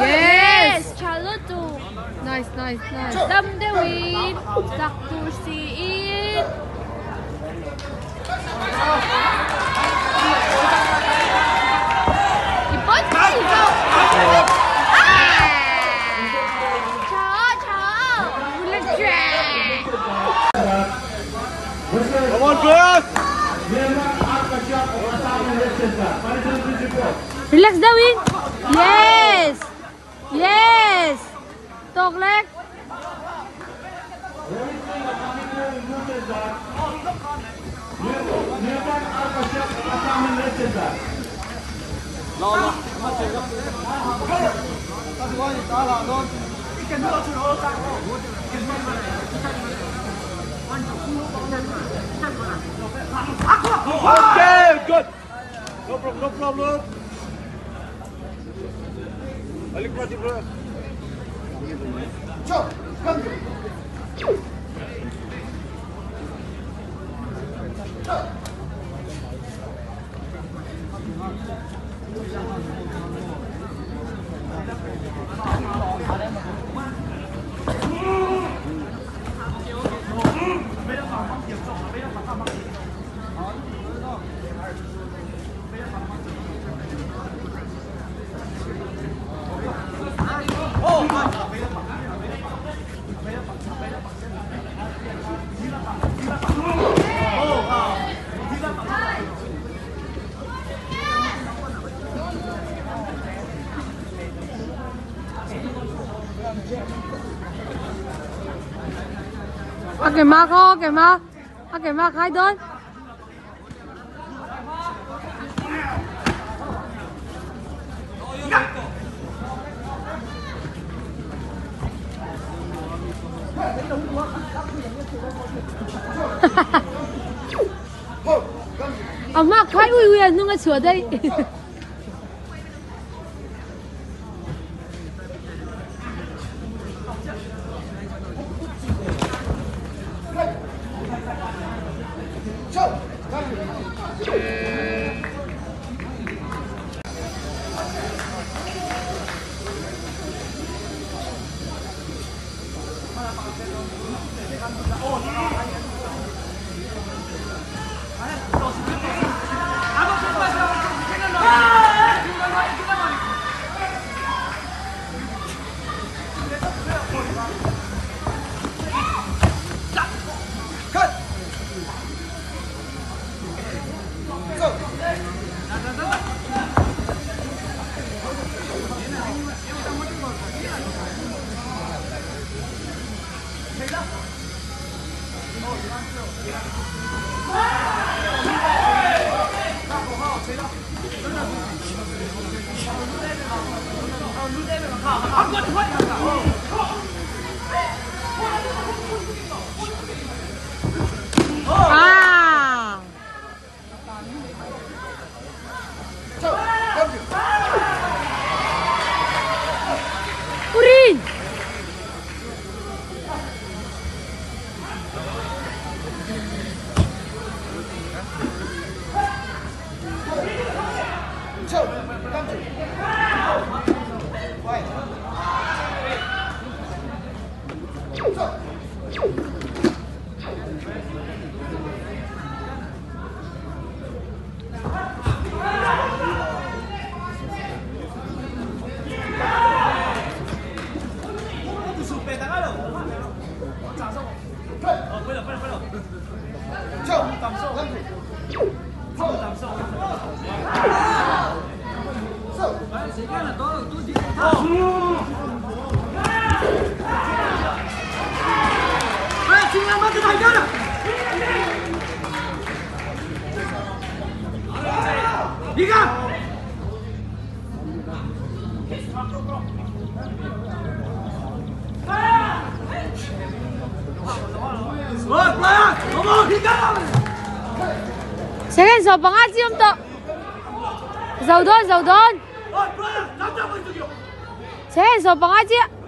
Yes. Charlotte. Nice, nice, nice. Dam de win. Tak kursi in. Ipot. Come on! Relax, Dawin! Yes! Yes! Toch lek? لا Wat is تقدر تقول تعال لون Okay, good. No problem, no problem. Kalifati bro. Chop, come. Chop. à cái má khó cái má. À cái má khai đơn. Ông ờ, má khai ui ui nó ngay sửa đây. 啊，过来，过来。you. Liga! Sẽ gần giờ bằng át diêm tợ Dầu đơn, dầu đơn Sẽ gần giờ bằng át diêm